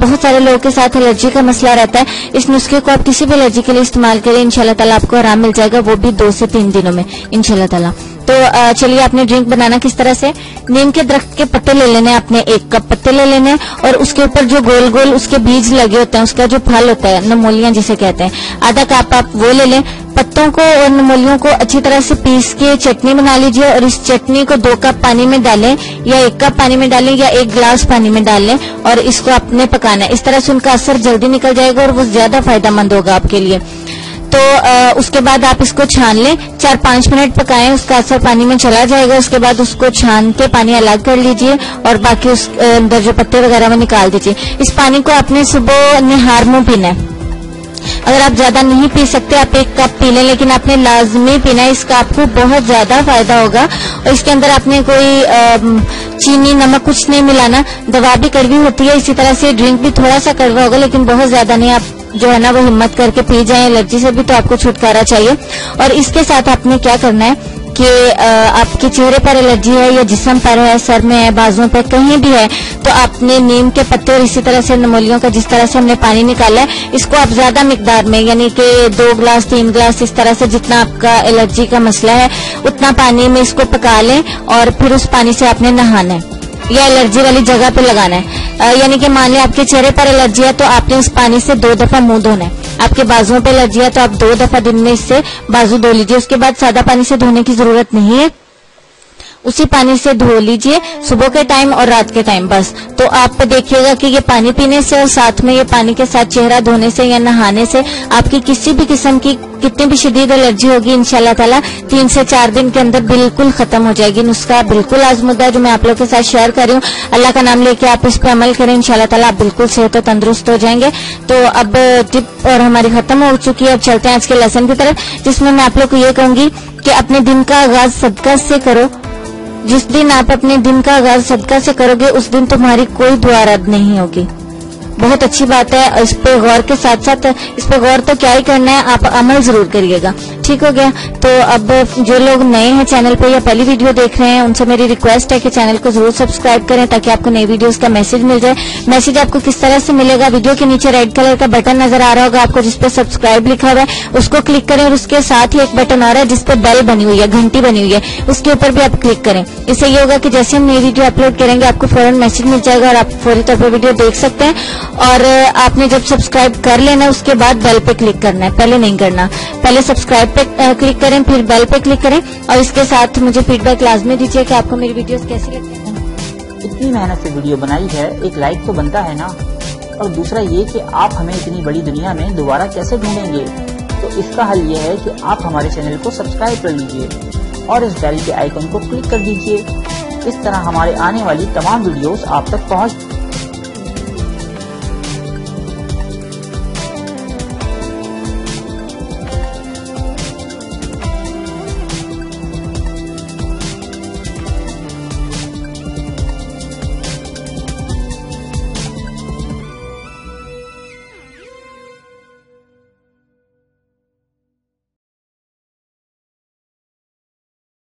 बहुत सारे लोगों के साथ एलर्जी का मसला रहता है। इस नुस्खे को आप किसी भी एलर्जी के लिए इस्तेमाल करें इनशाला आपको आराम मिल जाएगा, वो भी दो से तीन दिनों में इनशाला तो चलिए आपने ड्रिंक बनाना किस तरह से? नीम के दरख्त के पत्ते ले लेने आपने, एक कप पत्ते ले लेने और उसके ऊपर जो गोल गोल उसके बीज लगे होते हैं, उसका जो फल होता है, नमोलियाँ जिसे कहते हैं, आधा कप आप वो ले लें, पत्तों को और नमोलियों को अच्छी तरह से पीस के चटनी बना लीजिए और इस चटनी को दो कप पानी में डालें या एक कप पानी में डालें या एक गिलास पानी में डाल और इसको आपने पकाना है। इस तरह से उनका असर जल्दी निकल जाएगा और वो ज़्यादा फ़ायदेमंद होगा आपके लिए। तो अ, उसके बाद आप इसको छान लें। चार पाँच मिनट पकाएँ उसका असर पानी में चला जाएगा। उसके बाद उसको छान के पानी अलग कर लीजिए और बाकी उस अंदर जो पत्ते वगैरह में निकाल दीजिए। इस पानी को आपने सुबह निहार मुँह पीना है। अगर आप ज़्यादा नहीं पी सकते आप एक कप पी लें लेकिन आपने लाजमी पीना है। इसका आपको बहुत ज़्यादा फ़ायदा होगा। और इसके अंदर आपने कोई चीनी नमक कुछ नहीं मिलाना। दवा भी कड़वी होती है। इसी तरह से ड्रिंक भी थोड़ा सा कड़वा होगा लेकिन बहुत ज़्यादा नहीं। आप जो है ना, वो हिम्मत करके पी जाए एलर्जी से भी तो आपको छुटकारा चाहिए। और इसके साथ आपने क्या करना है कि आपके चेहरे पर एलर्जी है या जिसम पर है, सर में है बाजुओं पर, कहीं भी है तो आपने नीम के पत्ते और इसी तरह से नमोलियों का जिस तरह से हमने पानी निकाला है, इसको आप ज़्यादा मिकदार में, यानी कि दो ग्लास, तीन ग्लास, इस तरह से जितना आपका एलर्जी का मसला है, उतना पानी में इसको पका लें और फिर उस पानी से आपने नहाना है, या एलर्जी वाली जगह पे लगाना है। यानी कि मान लें आपके चेहरे पर एलर्जी है तो आपने उस पानी से दो दफ़ा मुँह धोना है। आपके बाजुओं पर एलर्जी है तो आप दो दफ़ा दिन में इससे बाजू धो लीजिए। उसके बाद सादा पानी से धोने की ज़रूरत नहीं है। उसी पानी से धो लीजिए, सुबह के टाइम और रात के टाइम बस। तो आप देखिएगा कि ये पानी पीने से और साथ में ये पानी के साथ चेहरा धोने से या नहाने से आपकी किसी भी किस्म की कितनी भी शदीद एलर्जी होगी इनशाला ताला, तीन से चार दिन के अंदर बिल्कुल खत्म हो जाएगी। नुस्खा बिल्कुल आजमुदा जो मैं आप लोग के साथ शेयर कर रही हूँ। अल्लाह का नाम लेके आप इस पर अमल करें, इंशाल्लाह ताला, आप बिल्कुल सेहत और तंदुरुस्त हो जाएँगे। तो अब टिप और हमारी खत्म हो चुकी है, अब चलते हैं आज के लेसन की तरफ़, जिसमें मैं आप लोग को ये कहूँगी कि अपने दिन का आगाज़ सदका से करो। जिस दिन आप अपने दिन का आगाज़ सदका से करोगे, उस दिन तुम्हारी कोई दुआ रद्द नहीं होगी। बहुत अच्छी बात है, इस पे गौर के साथ साथ इस पे गौर तो क्या ही करना है, आप अमल ज़रूर करिएगा। ठीक हो गया। तो अब जो लोग नए हैं चैनल पे या पहली वीडियो देख रहे हैं, उनसे मेरी रिक्वेस्ट है कि चैनल को ज़रूर सब्सक्राइब करें ताकि आपको नई वीडियोस का मैसेज मिल जाए। मैसेज आपको किस तरह से मिलेगा? वीडियो के नीचे रेड कलर का बटन नज़र आ रहा होगा आपको जिसपे सब्सक्राइब लिखा हुआ है, उसको क्लिक करें और उसके साथ ही एक बटन आ रहा है जिसपे बेल बनी हुई है, घंटी बनी हुई है। उसके ऊपर भी आप क्लिक करें। इससे ये होगा कि जैसे हम नई वीडियो अपलोड करेंगे, आपको फ़ौरन मैसेज मिल जाएगा और आप फौरी तौर पर वीडियो देख सकते हैं। और आपने जब सब्सक्राइब कर लेना, उसके बाद बेल पे क्लिक करना है। पहले नहीं करना। पहले सब्सक्राइब पे क्लिक करें, फिर बेल पे क्लिक करें और इसके साथ मुझे फीडबैक लाजमी दीजिए कि आपको मेरी वीडियोस कैसी लगती हैं। इतनी मेहनत से वीडियो बनाई है, एक लाइक तो बनता है ना। और दूसरा ये कि आप हमें इतनी बड़ी दुनिया में दोबारा कैसे ढूंढेंगे? तो इसका हल ये है कि आप हमारे चैनल को सब्सक्राइब कर लीजिए और इस बेल के आइकन को क्लिक कर दीजिए। इस तरह हमारे आने वाली तमाम वीडियोस आप तक पहुँच